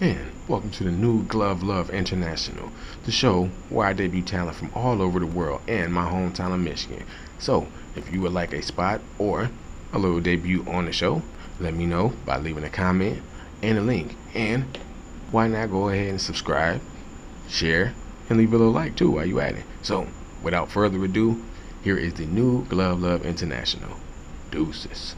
and welcome to the new Glove Love International, the show where I debut talent from all over the world and my hometown of Michigan. So, if you would like a spot or a little debut on the show, let me know by leaving a comment and a link. And why not go ahead and subscribe, share, and leave a little like too while you're at it. So, without further ado, here is the new Glove Love International. Deuces.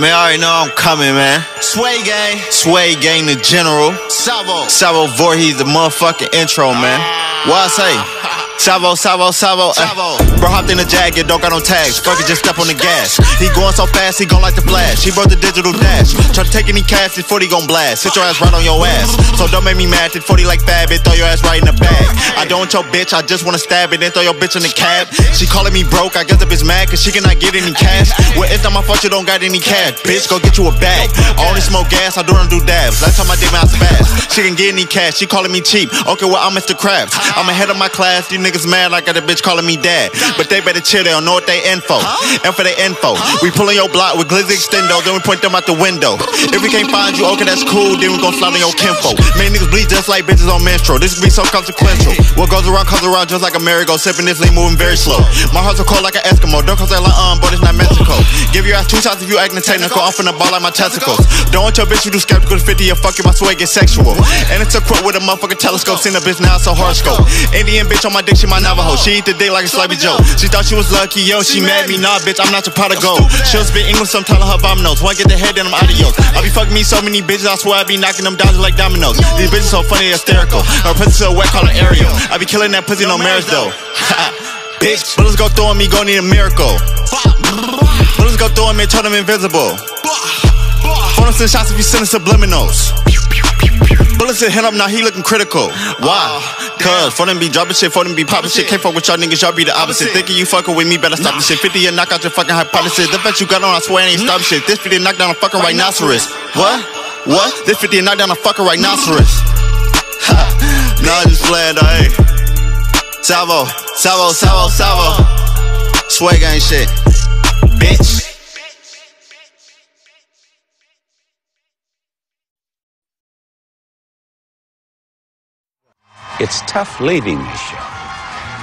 Man, I already know I'm coming, man. Sway gang. Sway gang, the general. Savo. Savo Voorhees, the motherfucking intro, man. What I say? Salvo, Savo. Savo. Uh, bro hopped in the jacket, don't got no tags. Fuck it, just step on the gas. He going so fast, he gon' like the flash. He brought the digital dash. Try to take any cash, this 40 gon' blast. Sit your ass right on your ass. So don't make me mad, this 40 like fab it, throw your ass right in the bag. I don't want your bitch, I just wanna stab it, then throw your bitch in the cab. She calling me broke, I guess the bitch mad, cause she cannot get any cash. Well, it's not my fault you don't got any cash. Bitch, go get you a bag. I only smoke gas, I don't do dabs. Last time I did my ass fast. She can get any cash, she calling me cheap. Okay, well, I'm Mr. Krabs. I'm ahead of my class, these niggas mad like I got a bitch calling me dad. But they better chill, they don't know what they info. And for their info, we pulling your block with glizzy extendos, then we point them out the window. If we can't find you, okay, that's cool, then we gon' slide on your kinfo. Man, niggas bleed just like bitches on menstrual. This be so consequential. What goes around comes around just like a merry-go, sipping this lean, moving very slow. My heart's so cold like an Eskimo, don't cause like um, but it's not Mexico. Give your ass two shots if you acting technical, I'm finna ball like my testicles. Don't want your bitch to do skeptical, 50 or fuck you, my swag get sexual. And it's a quote with a motherfucking telescope, seen a bitch now, it's a horoscope. Indian bitch on my dick, she my Navajo. She eat the dick like a sloppy Joe. She thought she was lucky, yo. She mad me, nah, bitch. I'm not your gold. She'll speak English, I'm telling her vominos. One get the head, then I'm out of adios. I be fucking me so many bitches, I swear I be knocking them down like dominoes. These bitches so funny, hysterical. Her pussy so wet, call her Ariel. I be killing that pussy, no marriage though. bitch, bullets go through me, gon' need a miracle. Through me, turn them invisible. Phone us shots if you send subliminals. Bullets hit him, up now he looking critical. Why? Cause for them be dropping shit, for them be popping shit. Can't fuck with y'all niggas, y'all be the opposite. Thinking you fucking with me, better stop this shit. 50 and knock out your fucking hypothesis. The bet you got on, I swear I ain't stop shit. This 50 knock down a fucking rhinoceros. What? What? This 50 knock down a fucking rhinoceros. nah, just playing though, hey. Salvo, salvo, salvo, salvo. Swag ain't shit. Bitch. It's tough leaving this show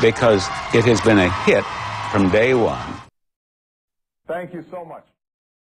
because it has been a hit from day one. Thank you so much.